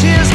tears